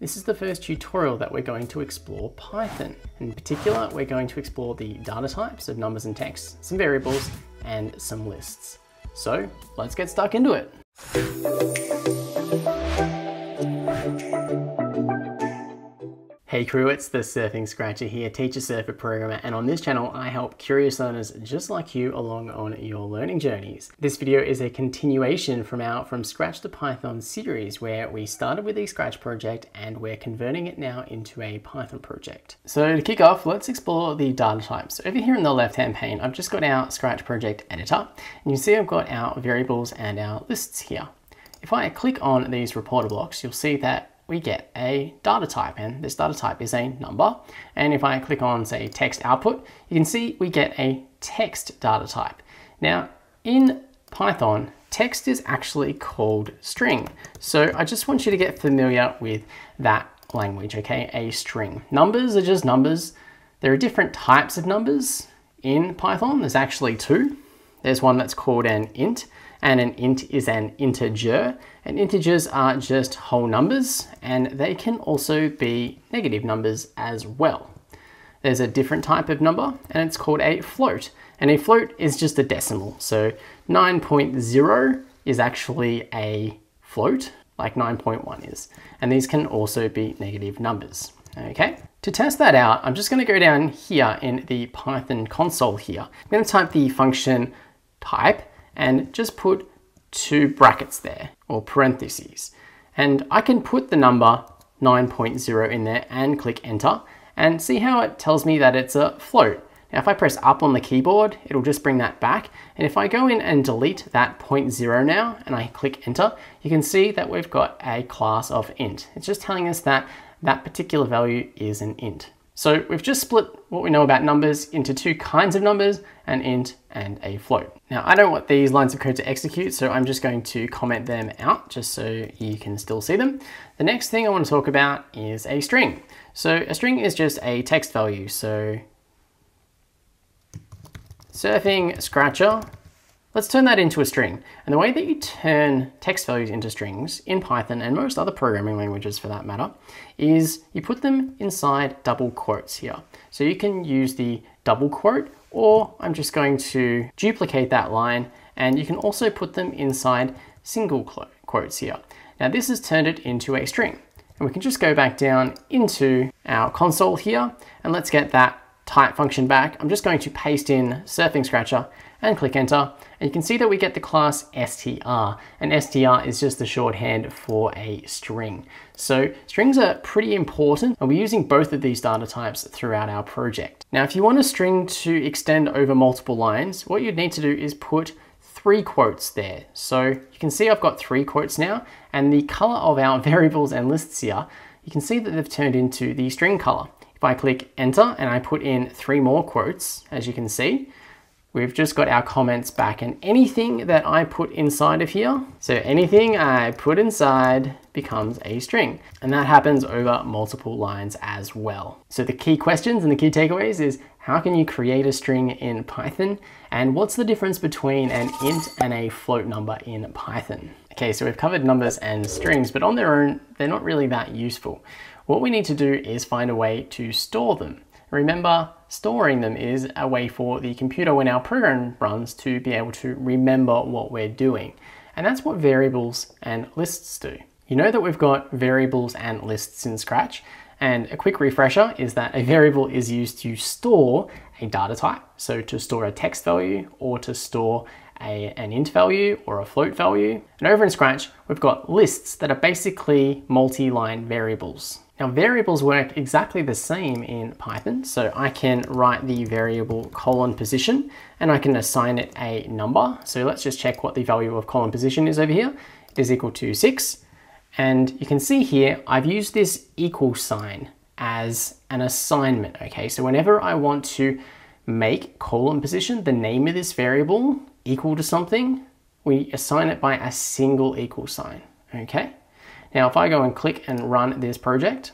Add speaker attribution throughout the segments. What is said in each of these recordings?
Speaker 1: This is the first tutorial that we're going to explore Python. In particular, we're going to explore the data types of numbers and text, some variables, and some lists. So let's get stuck into it. Hey crew, it's the Surfing Scratcher here, teacher surfer programmer, and on this channel I help curious learners just like you along on your learning journeys. This video is a continuation from our From Scratch to Python series where we started with a Scratch project and we're converting it now into a Python project. So to kick off, let's explore the data types. Over here in the left hand pane, I've just got our Scratch project editor, and you see I've got our variables and our lists here. If I click on these reporter blocks, you'll see that we get a data type and this data type is a number. And if I click on say text output, you can see we get a text data type. Now in Python, text is actually called string. So I just want you to get familiar with that language, okay? A string. Numbers are just numbers. There are different types of numbers in Python. There's actually two. There's one that's called an int and an int is an integer. And integers are just whole numbers, and they can also be negative numbers as well. There's a different type of number, and it's called a float. And a float is just a decimal. So 9.0 is actually a float, like 9.1 is. And these can also be negative numbers, okay? To test that out, I'm just gonna go down here in the Python console here. I'm gonna type the function type, and just put two brackets there or parentheses. And I can put the number 9.0 in there and click enter and see how it tells me that it's a float. Now if I press up on the keyboard, it'll just bring that back. And if I go in and delete that 0.0 now and I click enter, you can see that we've got a class of int. It's just telling us that that particular value is an int. So we've just split what we know about numbers into two kinds of numbers, an int and a float. Now I don't want these lines of code to execute, so I'm just going to comment them out just so you can still see them. The next thing I want to talk about is a string. So a string is just a text value. So surfing scratcher Let's turn that into a string. And the way that you turn text values into strings in Python and most other programming languages for that matter is you put them inside double quotes here. So you can use the double quote or I'm just going to duplicate that line and you can also put them inside single quotes here. Now this has turned it into a string. And we can just go back down into our console here and let's get that type function back. I'm just going to paste in surfing scratcher and click enter. And you can see that we get the class str, and str is just the shorthand for a string. So strings are pretty important, and we're using both of these data types throughout our project. Now, if you want a string to extend over multiple lines, what you'd need to do is put three quotes there. So you can see I've got three quotes now, and the color of our variables and lists here, you can see that they've turned into the string color. If I click enter and I put in three more quotes, as you can see, we've just got our comments back and anything that I put inside of here, so anything I put inside becomes a string. And that happens over multiple lines as well. So the key questions and the key takeaways is how can you create a string in Python? And what's the difference between an int and a float number in Python? Okay, so we've covered numbers and strings, but on their own, they're not really that useful. What we need to do is find a way to store them. Remember, storing them is a way for the computer when our program runs to be able to remember what we're doing. And that's what variables and lists do. You know that we've got variables and lists in Scratch, and a quick refresher is that a variable is used to store a data type, so to store a text value or to store a, an int value or a float value. And over in Scratch, we've got lists that are basically multi-line variables. Now variables work exactly the same in Python. So I can write the variable column position and I can assign it a number. So let's just check what the value of column position is over here. It is equal to six. And you can see here, I've used this equal sign as an assignment, okay? So whenever I want to make column position, the name of this variable, equal to something, we assign it by a single equal sign, okay? Now, if I go and click and run this project,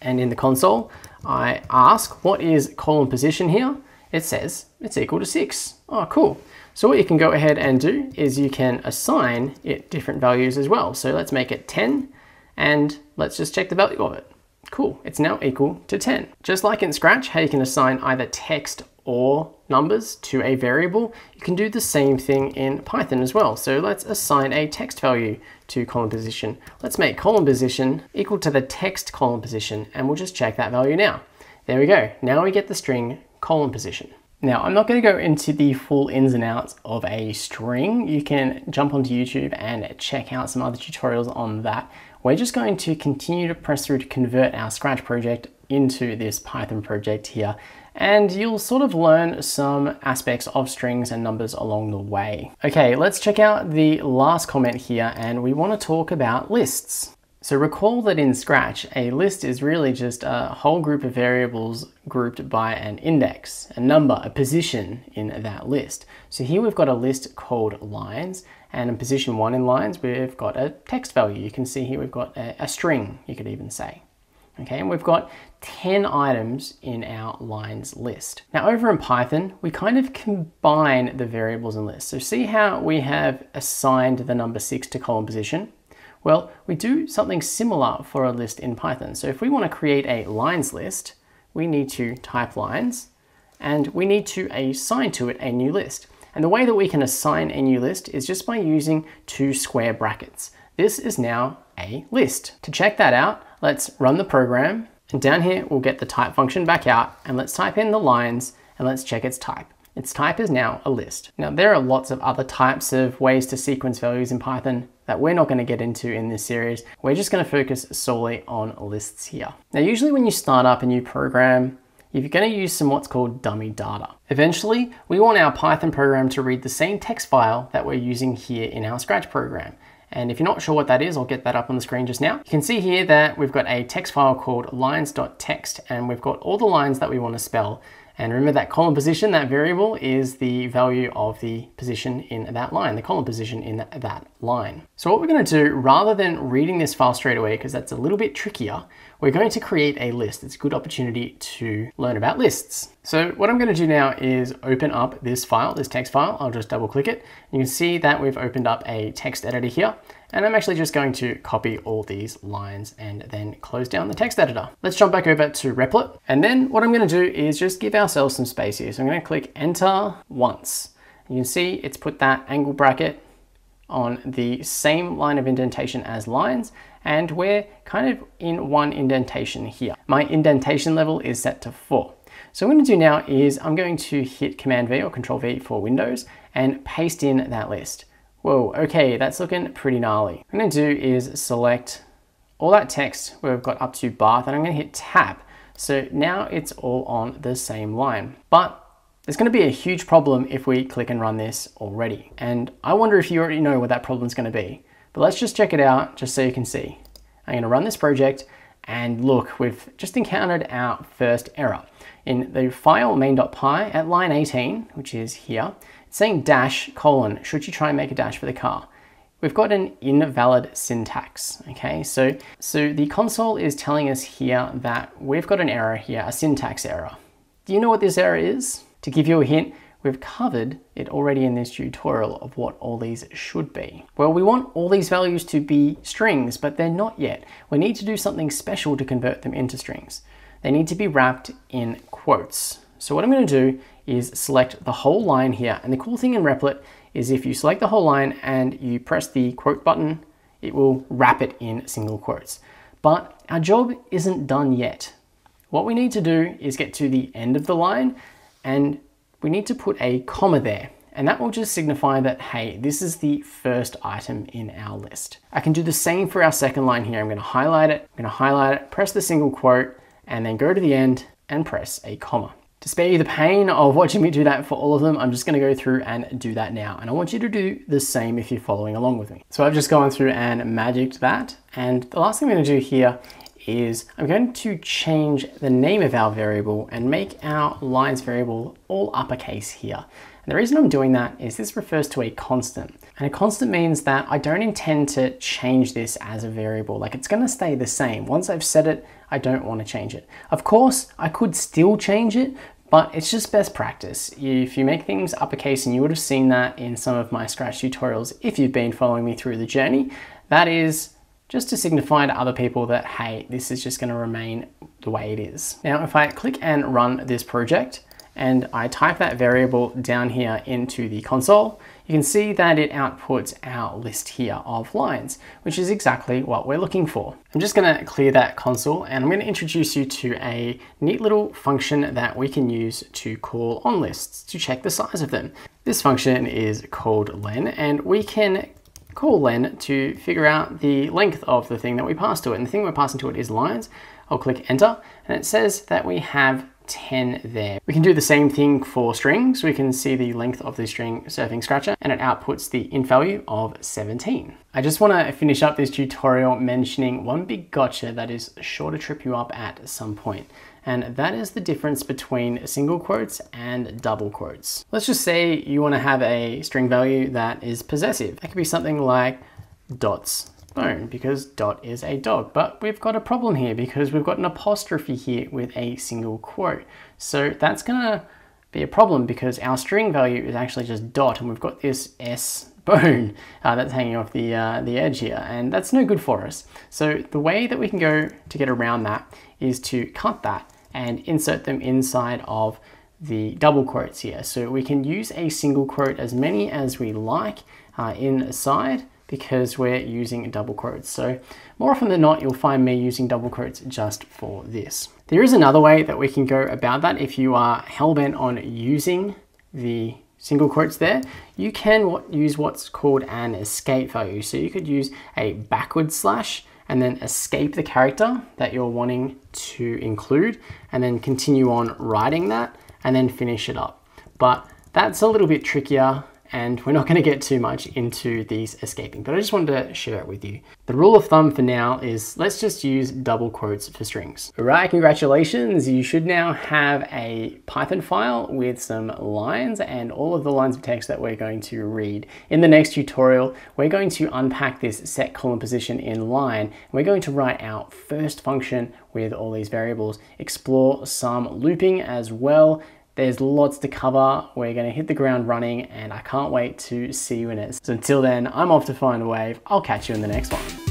Speaker 1: and in the console, I ask, what is column position here? It says it's equal to six. Oh, cool. So what you can go ahead and do is you can assign it different values as well. So let's make it 10 and let's just check the value of it. Cool, it's now equal to 10. Just like in Scratch, how you can assign either text or numbers to a variable, you can do the same thing in Python as well. So let's assign a text value to column position. Let's make column position equal to the text column position, and we'll just check that value now. There we go. Now we get the string column position. Now, I'm not going to go into the full ins and outs of a string. You can jump onto YouTube and check out some other tutorials on that. We're just going to continue to press through to convert our Scratch project into this Python project here. And you'll sort of learn some aspects of strings and numbers along the way. Okay, let's check out the last comment here and we want to talk about lists. So recall that in Scratch, a list is really just a whole group of variables grouped by an index, a number, a position in that list. So here we've got a list called lines, and in position one in lines, we've got a text value. You can see here we've got a, a string, you could even say. Okay, and we've got 10 items in our lines list. Now over in Python, we kind of combine the variables and lists. So see how we have assigned the number six to column position? Well, we do something similar for a list in Python. So if we want to create a lines list, we need to type lines and we need to assign to it a new list. And the way that we can assign a new list is just by using two square brackets. This is now a list. To check that out, let's run the program and down here we'll get the type function back out and let's type in the lines and let's check its type. Its type is now a list. Now there are lots of other types of ways to sequence values in Python that we're not going to get into in this series. We're just going to focus solely on lists here. Now usually when you start up a new program, you're going to use some what's called dummy data. Eventually, we want our Python program to read the same text file that we're using here in our Scratch program. And if you're not sure what that is, I'll get that up on the screen just now. You can see here that we've got a text file called lines.txt and we've got all the lines that we want to spell. And remember that column position, that variable is the value of the position in that line, the column position in that line. So what we're gonna do, rather than reading this file straight away, because that's a little bit trickier, we're going to create a list. It's a good opportunity to learn about lists. So what I'm gonna do now is open up this file, this text file. I'll just double click it. You can see that we've opened up a text editor here. And I'm actually just going to copy all these lines and then close down the text editor. Let's jump back over to Replit. And then what I'm gonna do is just give ourselves some space here. So I'm gonna click enter once. You can see it's put that angle bracket on the same line of indentation as lines and we're kind of in one indentation here. My indentation level is set to four. So what I'm gonna do now is I'm going to hit Command V or Control V for Windows and paste in that list. Whoa, okay, that's looking pretty gnarly. What I'm gonna do is select all that text where we've got up to Bath and I'm gonna hit Tab. So now it's all on the same line. But there's gonna be a huge problem if we click and run this already. And I wonder if you already know what that problem is gonna be. But let's just check it out just so you can see. I'm gonna run this project and look, we've just encountered our first error. In the file main.py at line 18, which is here, saying dash colon, should you try and make a dash for the car? We've got an invalid syntax, okay? So, so the console is telling us here that we've got an error here, a syntax error. Do you know what this error is? To give you a hint, we've covered it already in this tutorial of what all these should be. Well, we want all these values to be strings, but they're not yet. We need to do something special to convert them into strings. They need to be wrapped in quotes. So what I'm gonna do is select the whole line here. And the cool thing in Replit is if you select the whole line and you press the quote button, it will wrap it in single quotes. But our job isn't done yet. What we need to do is get to the end of the line and we need to put a comma there. And that will just signify that, hey, this is the first item in our list. I can do the same for our second line here. I'm gonna highlight it, I'm gonna highlight it, press the single quote, and then go to the end and press a comma. To spare you the pain of watching me do that for all of them, I'm just gonna go through and do that now. And I want you to do the same if you're following along with me. So I've just gone through and magicked that. And the last thing I'm gonna do here is I'm going to change the name of our variable and make our lines variable all uppercase here. And the reason I'm doing that is this refers to a constant. And a constant means that I don't intend to change this as a variable. Like it's gonna stay the same. Once I've set it, I don't wanna change it. Of course, I could still change it, but it's just best practice. If you make things uppercase, and you would have seen that in some of my Scratch tutorials if you've been following me through the journey, that is just to signify to other people that, hey, this is just gonna remain the way it is. Now, if I click and run this project, and I type that variable down here into the console, you can see that it outputs our list here of lines, which is exactly what we're looking for. I'm just gonna clear that console and I'm gonna introduce you to a neat little function that we can use to call on lists to check the size of them. This function is called len and we can call len to figure out the length of the thing that we pass to it. And the thing we're passing to it is lines. I'll click enter and it says that we have 10 there. We can do the same thing for strings. We can see the length of the string surfing scratcher and it outputs the int value of 17. I just want to finish up this tutorial mentioning one big gotcha that is sure to trip you up at some point and that is the difference between single quotes and double quotes. Let's just say you want to have a string value that is possessive. That could be something like dots bone because dot is a dog. But we've got a problem here because we've got an apostrophe here with a single quote. So that's gonna be a problem because our string value is actually just dot and we've got this S bone uh, that's hanging off the, uh, the edge here and that's no good for us. So the way that we can go to get around that is to cut that and insert them inside of the double quotes here. So we can use a single quote as many as we like uh, inside because we're using double quotes. So more often than not, you'll find me using double quotes just for this. There is another way that we can go about that if you are hellbent on using the single quotes there, you can use what's called an escape value. So you could use a backward slash and then escape the character that you're wanting to include and then continue on writing that and then finish it up. But that's a little bit trickier and we're not going to get too much into these escaping, but I just wanted to share it with you. The rule of thumb for now is let's just use double quotes for strings. All right, congratulations. You should now have a Python file with some lines and all of the lines of text that we're going to read. In the next tutorial, we're going to unpack this set column position in line. We're going to write our first function with all these variables, explore some looping as well, there's lots to cover. We're going to hit the ground running and I can't wait to see you in it. So until then, I'm off to find a wave. I'll catch you in the next one.